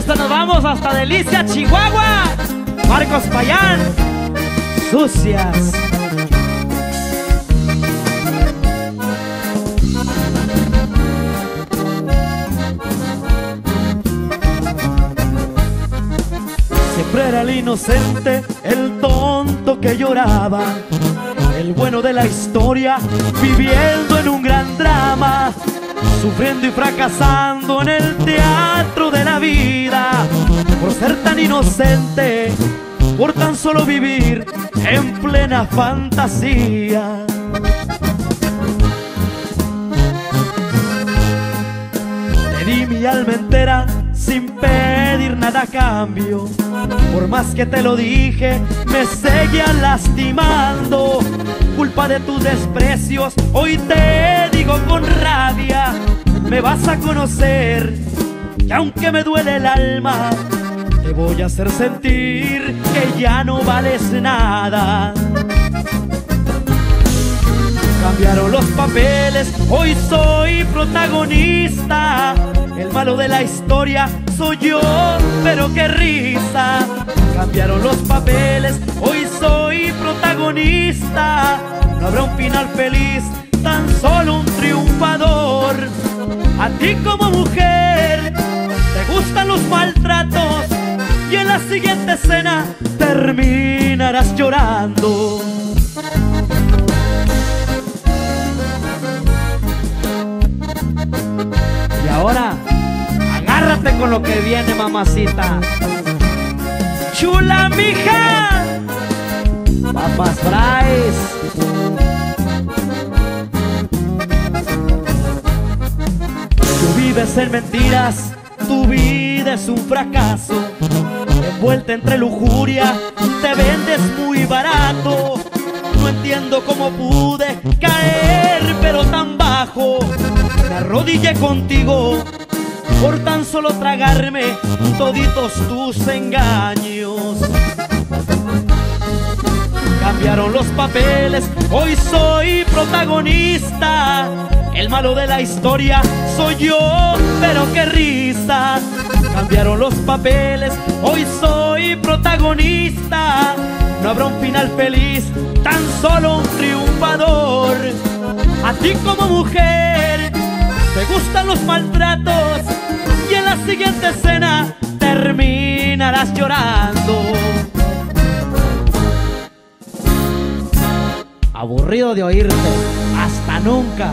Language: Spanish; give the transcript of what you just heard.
esto nos vamos hasta Delicia, Chihuahua. Marcos Payán, sucias. Siempre era el inocente, el tonto que lloraba, el bueno de la historia, viviendo en un gran drama, sufriendo y fracasando en el ser tan inocente, por tan solo vivir en plena fantasía. Te di mi alma entera sin pedir nada a cambio. Por más que te lo dije, me seguía lastimando. Culpa de tus desprecios, hoy te digo con rabia, me vas a conocer. Y aunque me duele el alma, te voy a hacer sentir que ya no vales nada. Cambiaron los papeles, hoy soy protagonista. El malo de la historia soy yo, pero qué risa. Cambiaron los papeles, hoy soy protagonista. No habrá un final feliz, tan solo un triunfador. A ti como mujer, te gustan los maltratos. La siguiente escena terminarás llorando. Y ahora, agárrate con lo que viene, mamacita. ¡Chula, mija! Papas fries. Tú vives en mentiras, tu vida es un fracaso. Envuelta entre lujuria, te vendes muy barato. No entiendo cómo pude caer, pero tan bajo. Me arrodillé contigo por tan solo tragarme toditos tus engaños. Cambiaron los papeles, hoy soy protagonista. El malo de la historia soy yo, pero qué risa. Cambiaron los papeles, hoy soy protagonista. No habrá un final feliz, tan solo un triunfador. A ti como mujer, te gustan los maltratos y en la siguiente escena terminarás llorando. Aburrido de oírte, hasta nunca.